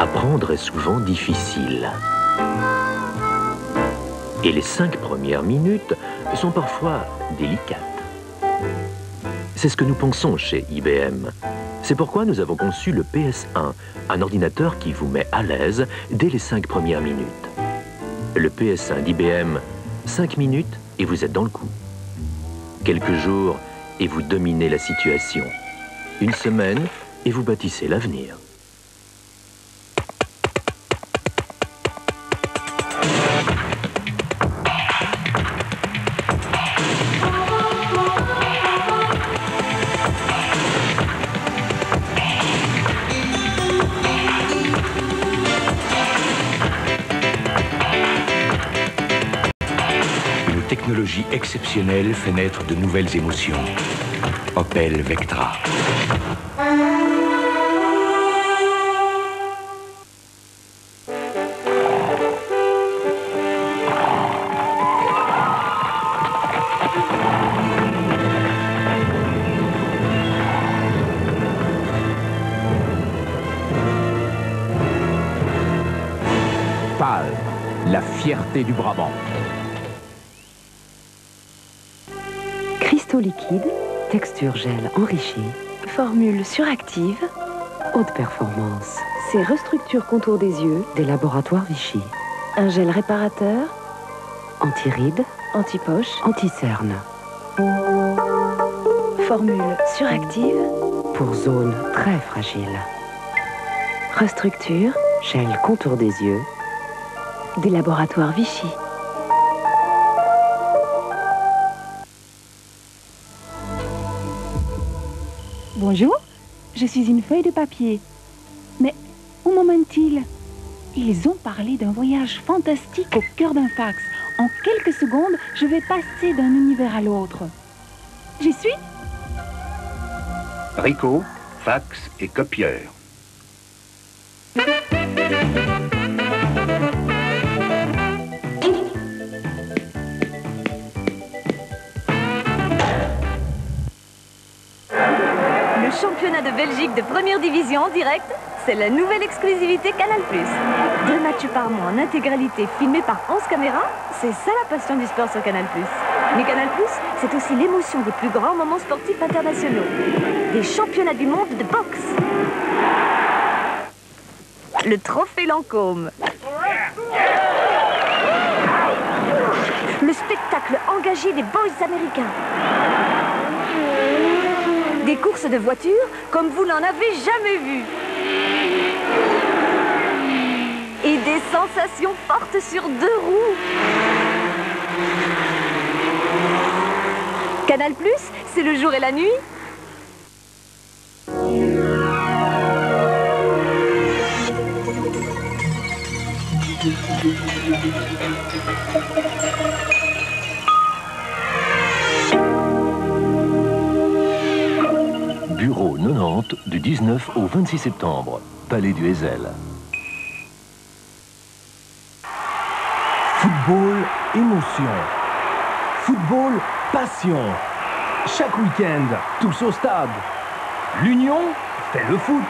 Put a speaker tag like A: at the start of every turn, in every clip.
A: Apprendre est souvent difficile. Et les cinq premières minutes sont parfois délicates. C'est ce que nous pensons chez IBM. C'est pourquoi nous avons conçu le PS1, un ordinateur qui vous met à l'aise dès les cinq premières minutes. Le PS1 d'IBM, 5 minutes et vous êtes dans le coup. Quelques jours et vous dominez la situation. Une semaine et vous bâtissez l'avenir.
B: Technologie exceptionnelle fait naître de nouvelles émotions. Opel Vectra.
C: PAL, la fierté du Brabant.
D: Cristaux liquides, texture gel enrichie, formule suractive, haute performance. C'est restructure contour des yeux des laboratoires Vichy. Un gel réparateur, anti-rides, anti-poche, anti-cerne. Formule suractive pour zone très fragile. Restructure, gel contour des yeux des laboratoires Vichy.
E: Bonjour, je suis une feuille de papier. Mais où m'emmènent-ils Ils ont parlé d'un voyage fantastique au cœur d'un fax. En quelques secondes, je vais passer d'un univers à l'autre. J'y suis
B: Rico, fax et copieur.
F: Championnat de Belgique de première division en direct, c'est la nouvelle exclusivité Canal+. Deux matchs par mois en intégralité filmés par 11 caméras, c'est ça la passion du sport sur Canal+. Mais Canal+, c'est aussi l'émotion des plus grands moments sportifs internationaux. Des championnats du monde de boxe. Le trophée Lancôme. Le spectacle engagé des boys américains. Des courses de voitures comme vous n'en avez jamais vu. Et des sensations fortes sur deux roues. Canal Plus, c'est le jour et la nuit.
A: Bureau 90 du 19 au 26 septembre, Palais du Hazel.
C: Football, émotion. Football, passion. Chaque week-end, tous au stade. L'Union fait le foot.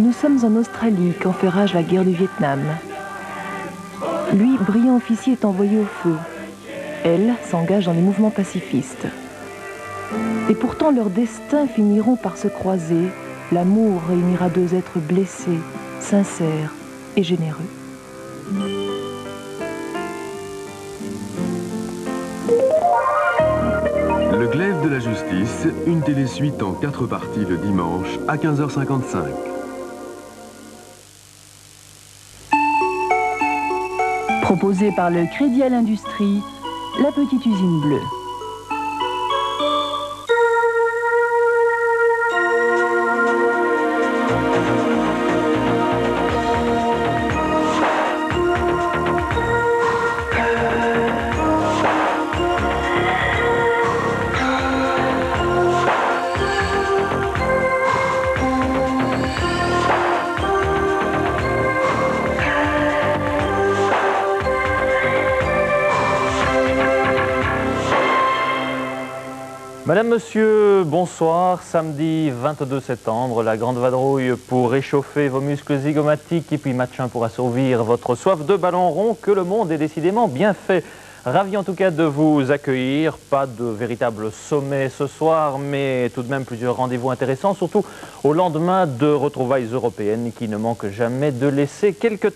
G: Nous sommes en Australie quand fait rage la guerre du Vietnam. Lui, brillant officier, est envoyé au feu. Elle s'engage dans les mouvements pacifistes. Et pourtant leurs destins finiront par se croiser. L'amour réunira deux êtres blessés, sincères et généreux.
H: Le glaive de la justice, une télésuite en quatre parties le dimanche à 15h55.
G: Proposé par le Crédit à l'Industrie, la petite usine bleue.
I: Madame, Monsieur, bonsoir. Samedi 22 septembre, la grande vadrouille pour réchauffer vos muscles zygomatiques et puis match 1 pour assouvir votre soif de ballon rond que le monde est décidément bien fait. Ravi en tout cas de vous accueillir. Pas de véritable sommet ce soir, mais tout de même plusieurs rendez-vous intéressants, surtout au lendemain de retrouvailles européennes qui ne manquent jamais de laisser quelques